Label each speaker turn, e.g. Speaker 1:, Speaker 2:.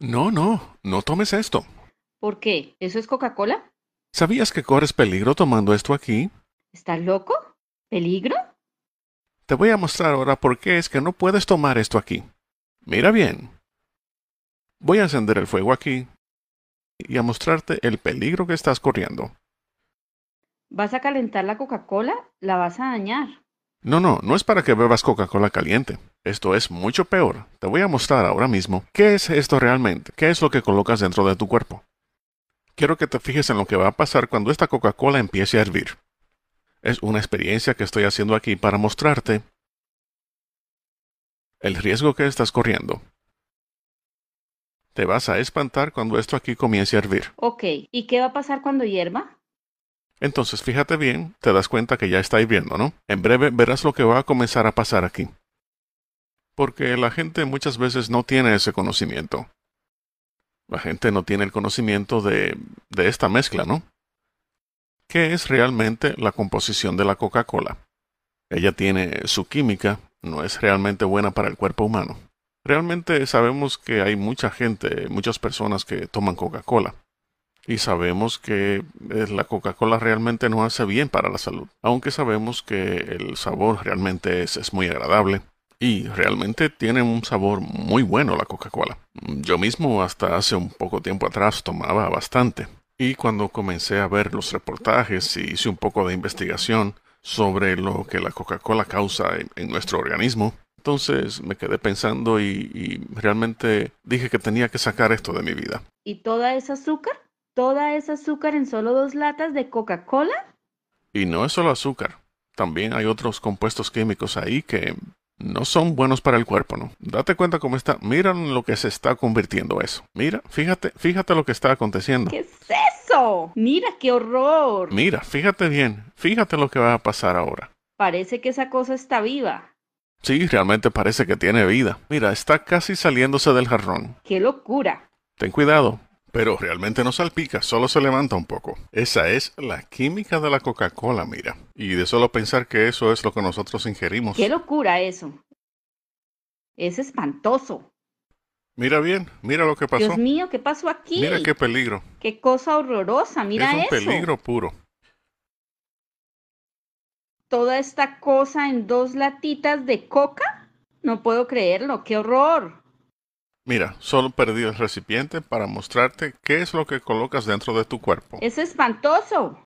Speaker 1: No, no, no tomes esto.
Speaker 2: ¿Por qué? ¿Eso es Coca-Cola?
Speaker 1: ¿Sabías que corres peligro tomando esto aquí?
Speaker 2: ¿Estás loco? ¿Peligro?
Speaker 1: Te voy a mostrar ahora por qué es que no puedes tomar esto aquí. Mira bien. Voy a encender el fuego aquí y a mostrarte el peligro que estás corriendo.
Speaker 2: ¿Vas a calentar la Coca-Cola? La vas a dañar.
Speaker 1: No, no, no es para que bebas Coca-Cola caliente. Esto es mucho peor. Te voy a mostrar ahora mismo qué es esto realmente, qué es lo que colocas dentro de tu cuerpo. Quiero que te fijes en lo que va a pasar cuando esta Coca-Cola empiece a hervir. Es una experiencia que estoy haciendo aquí para mostrarte el riesgo que estás corriendo. Te vas a espantar cuando esto aquí comience a hervir.
Speaker 2: Ok, ¿y qué va a pasar cuando hierva?
Speaker 1: Entonces fíjate bien, te das cuenta que ya está hirviendo, ¿no? En breve verás lo que va a comenzar a pasar aquí. Porque la gente muchas veces no tiene ese conocimiento. La gente no tiene el conocimiento de, de esta mezcla, ¿no? ¿Qué es realmente la composición de la Coca-Cola? Ella tiene su química, no es realmente buena para el cuerpo humano. Realmente sabemos que hay mucha gente, muchas personas que toman Coca-Cola. Y sabemos que eh, la Coca-Cola realmente no hace bien para la salud. Aunque sabemos que el sabor realmente es, es muy agradable. Y realmente tiene un sabor muy bueno la Coca-Cola. Yo mismo hasta hace un poco tiempo atrás tomaba bastante. Y cuando comencé a ver los reportajes y hice un poco de investigación sobre lo que la Coca-Cola causa en, en nuestro organismo, entonces me quedé pensando y, y, realmente dije que tenía que sacar esto de mi vida.
Speaker 2: ¿Y toda esa azúcar? ¿Toda esa azúcar en solo dos latas de Coca-Cola?
Speaker 1: Y no es solo azúcar. También hay otros compuestos químicos ahí que no son buenos para el cuerpo, ¿no? Date cuenta cómo está. Mira lo que se está convirtiendo eso. Mira, fíjate, fíjate lo que está aconteciendo.
Speaker 2: ¿Qué es eso? Mira, qué horror.
Speaker 1: Mira, fíjate bien. Fíjate lo que va a pasar ahora.
Speaker 2: Parece que esa cosa está viva.
Speaker 1: Sí, realmente parece que tiene vida. Mira, está casi saliéndose del jarrón.
Speaker 2: ¡Qué locura!
Speaker 1: Ten cuidado. Pero realmente no salpica, solo se levanta un poco. Esa es la química de la Coca-Cola, mira. Y de solo pensar que eso es lo que nosotros ingerimos.
Speaker 2: ¡Qué locura eso! Es espantoso.
Speaker 1: Mira bien, mira lo que pasó.
Speaker 2: Dios mío, ¿qué pasó aquí?
Speaker 1: Mira qué peligro.
Speaker 2: ¡Qué cosa horrorosa! Mira
Speaker 1: es un
Speaker 2: eso.
Speaker 1: peligro puro.
Speaker 2: Toda esta cosa en dos latitas de coca. No puedo creerlo, qué horror.
Speaker 1: Mira, solo perdí el recipiente para mostrarte qué es lo que colocas dentro de tu cuerpo.
Speaker 2: Es espantoso.